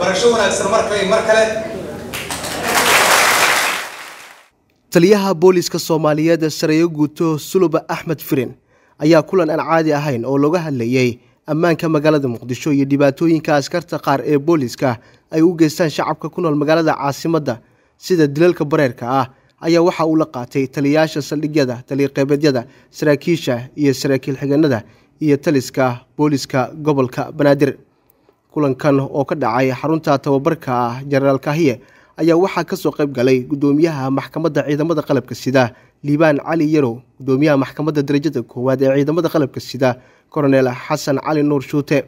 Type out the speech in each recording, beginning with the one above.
barasho wanaagsan mar kale mar kale taliyaha booliska soomaaliyeed sareeyo guuto suluba axmed firin ayaa kulan aan caadi ahayn oo looga hadlayey ammaanka magaalada muqdisho iyo dhibaatooyinka askarta qaar ee booliska ay u geystaan shacabka ku nool magaalada caasimadda. Sida dilalka bareerka ah ayaa waxa uu la qaatay taliyayaasha saldhigyada taliqeybeedyada saraakiisha iyo saraakiil xigeenada iyo taliska booliska gobolka banaadir kulankan oo ka dhacay xarunta tababarka ah jenaraal kahiye ayaa waxaa ka soo qayb galay gudoomiyaha maxkamadda ciidamada qalabka sida liibaan cali yarow gudoomiyaha maxkamadda darajada koowaad ee ciidamada qalabka sida koronel xasan cali nuur shuute.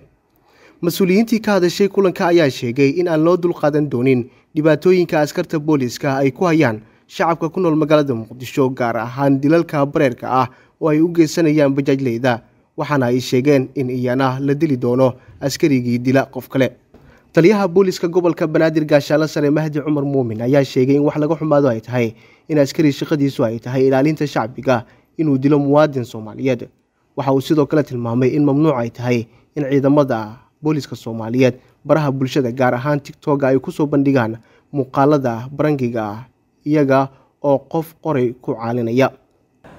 Mas'uuliyiintii ka hadashay kulanka ayaa sheegay in aan loo dulqaadan doonin dhibaatooyinka askarta booliska ay ku hayaan shacabka ku nool magaalada muqdisho gaar ahaan dilalka bareerka ah oo ay u geysanayaan bajaajleyda waxaana ay sheegeen in iyana la dili doono askarigii dila qof kale. Taliyaha booliska gobolka banaadir gaashaalo sare mahdi cumar muumin ayaa sheegay in wax laga xumaado ay tahay in askari shaqadiisu ay tahay ilaalinta shacbiga inuu dilo muwaadin soomaaliyeed. Waxa uu sidoo kale tilmaamay in mamnuuc ay tahay in ciidamada booliska soomaaliyeed baraha bulshada gaar ahaan tigtoga ay ku soo bandhigaan muuqaalada barangiga iyaga oo qof qoray ku caalinaya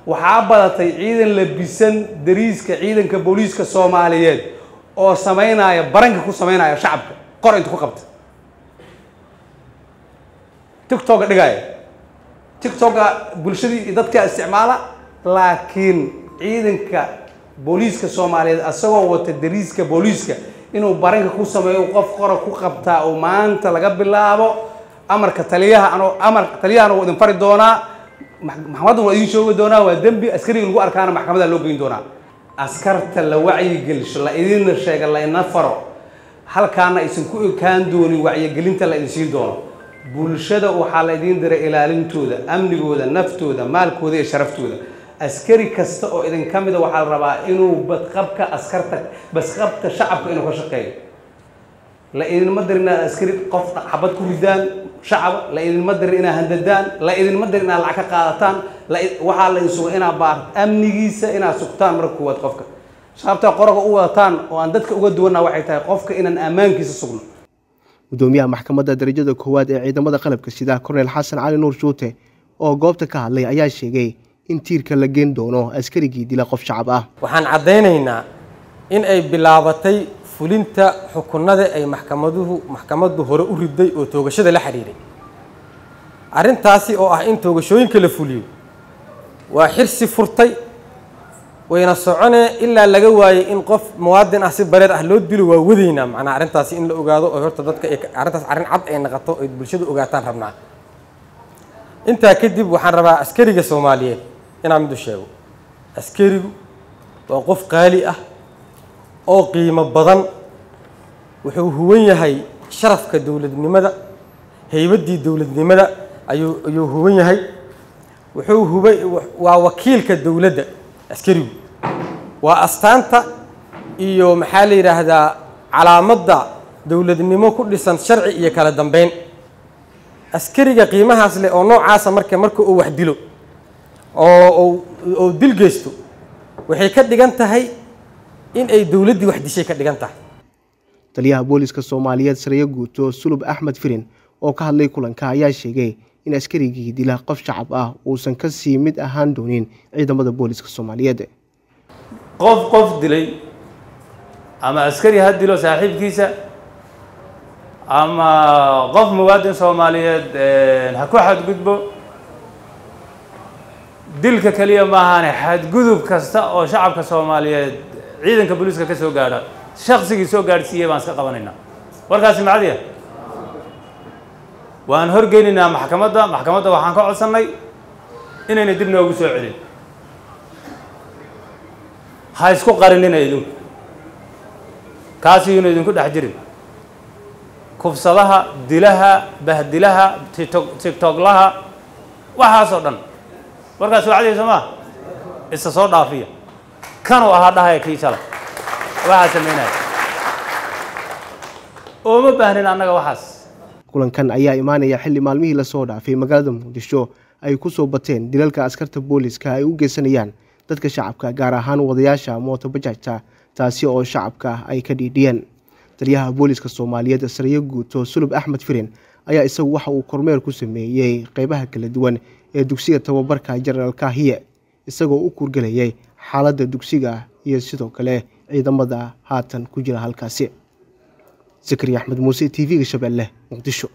waxaa badatay ciidan labisan dariiska ciidanka booliiska soomaaliyeed oo samaynaya baranka ku samaynaya shacabka. Qor intu ku qabta. Tictoga dhigaya. Tictoga bulshadii iyo dadkaa isticmaala laakiin ciidanka booliiska soomaaliyeed asagoo wata dariiska booliiska inuu baranka ku sameeyo qof qora ku qabtaa oo maanta laga bilaabo amarka taliyaha anoo amar taliyahana wuu idin fari doonaa maxkamadda waa idin shoogi doonaa waa dembi askariga lagu arkaana maxkamadda loo geyn doonaa. Askarta la wacyigeliso la idinna sheega la ina faro. Halkaana aysan ku ekaan doonin wacyigelinta la idin siin doono. Bulshada waxaa la idiin diray ilaalintooda amnigooda naftooda maalkooda iyo sharaftooda askari kasta oo idinka mida waxaa la rabaa inuu badqabka askarta basqabta shacabka inuu ka shaqeeyo. La idinma dirin inaad askari qof xabad ku ridaan shacaba la idinma dirin inaad handadaan la idinma dirin inaad lacag ka qaadataan waxaa la idin suga inaad baar amnigiisa inaad sugtaan marka kuwaad qofka. Sababtaa qoraga u wadataan oo aan dadka uga duwanaa waxay tahay qofka inaan ammaankiisa sugno. Gudoomiyaha maxkamadda darajada koowaad ee ciidamada qalabka sida kornel xasan cali nuur shuute oo goobta ka hadlay ayaa sheegay in tiirka la geen doono askarigii dila qof shacab ah. Waxaan caddaynaynaa in ay bilaabatay fulinta xukunada ay maxkamaduhu maxkamaddu hore u riday oo toogashada la xidhiiray arrintaasi oo ah in toogashooyinka la fuliyo waa xirsi furtay wayna soconee ilaa laga waayey in qof muwaadin ah si bareer ah loo dilo waa wadaynaa macnaa arrintaasi in la ogaado oo horta dadka arrintaas arrin cad ay naqato ay bulshadu ogaataan rabnaa intaa kadib waxaan rabaa askariga soomaaliyeed inaan midu sheego. Askarigu waa qof qaali ah oo qiimo badan wuxuu huwan yahay sharafka dowladnimada haybaddii dowladnimada ayuu ayuu huwan yahay. Wuxuu hubay waa wakiilka dowladda askarigu. Waa astaanta iyo maxaa la yidhaahdaa calaamadda dowladnimo ku dhisan sharci iyo kala dambeyn. Askariga qiimahaas leh oo noocaasa marka marka uu wax dilo oo oo dil geysto waxay ka dhigan tahay in ay dowladdii wax dishay ka dhigan tahay. Taliyaha booliska soomaaliyeed sareeyo guuto sulub axmed firin oo ka hadlay kulanka ayaa sheegay in askarigii dila qof shacab ah uusan ka sii mid ahaan doonin ciidamada booliska soomaaliyeed. Qof qof dilay ama askari ha dilo saaxiibkiisa ama qof muwaadin soomaaliyeed ha ku xadgudbo dilka keliya maahaane xadgudub kasta oo shacabka soomaaliyeed ciidanka booliiska ka soo gaadha. Shaksigii soo gaadhsiiyey baan iska qabanaynaa. Warkaasi macadiya waan horgeynaynaa maxkamadda maxkamadda waxaan ka codsannay inayna dib noogu soo celin. Ha isku qarinina idinku kaasiyuuna idinku dhex jirin. Kufsadaha dilaha bahdilaha tigtog tigtoglaha waxaasoo dhan. Warkaas wacdaysa maa isa soo dhaafiya kanuu ahaa dhahaya kii shalay waxaa samaynaya ooma baahnin annaga waxaas? Kulankan ayaa imaanaya xilli maalmihii la soo dhaafay magaalada muqdisho. Ay ku soo bateen dilalka askarta booliska ay u geysanayaan dadka shacabka gaar ahaan wadayaasha mootobajaajta taasi oo shacabka ay ka dhiidhiyeen. Taliyaha booliska soomaaliyeed sariyo guuto sulub axmed firin ayaa isagu waxa uu kormeer ku sameeyey qeybaha kala duwan ee dugsiga tababarka jenaraal kaahiye isagoo u kurgelayay xaaladda dugsiga iyo sidoo kale ciidamada haatan ku jira halkaasi. Sakariya axmed muuse t v-ga shabeelle muqdisho